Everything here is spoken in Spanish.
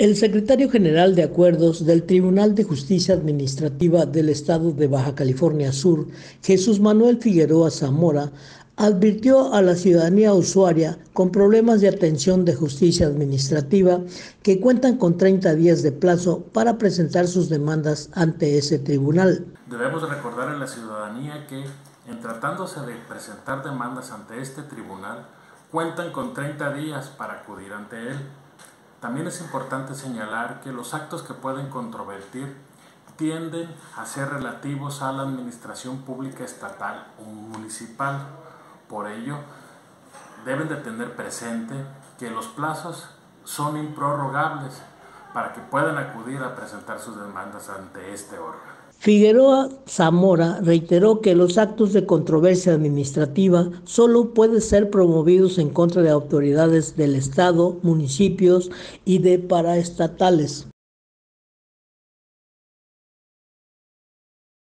El secretario general de Acuerdos del Tribunal de Justicia Administrativa del Estado de Baja California Sur, Jesús Manuel Figueroa Zamora, advirtió a la ciudadanía usuaria con problemas de atención de justicia administrativa que cuentan con 30 días de plazo para presentar sus demandas ante ese tribunal. Debemos recordar a la ciudadanía que, en tratándose de presentar demandas ante este tribunal, cuentan con 30 días para acudir ante él también es importante señalar que los actos que pueden controvertir tienden a ser relativos a la administración pública estatal o municipal. Por ello, deben de tener presente que los plazos son improrrogables para que puedan acudir a presentar sus demandas ante este órgano. Figueroa Zamora reiteró que los actos de controversia administrativa solo pueden ser promovidos en contra de autoridades del Estado, municipios y de paraestatales.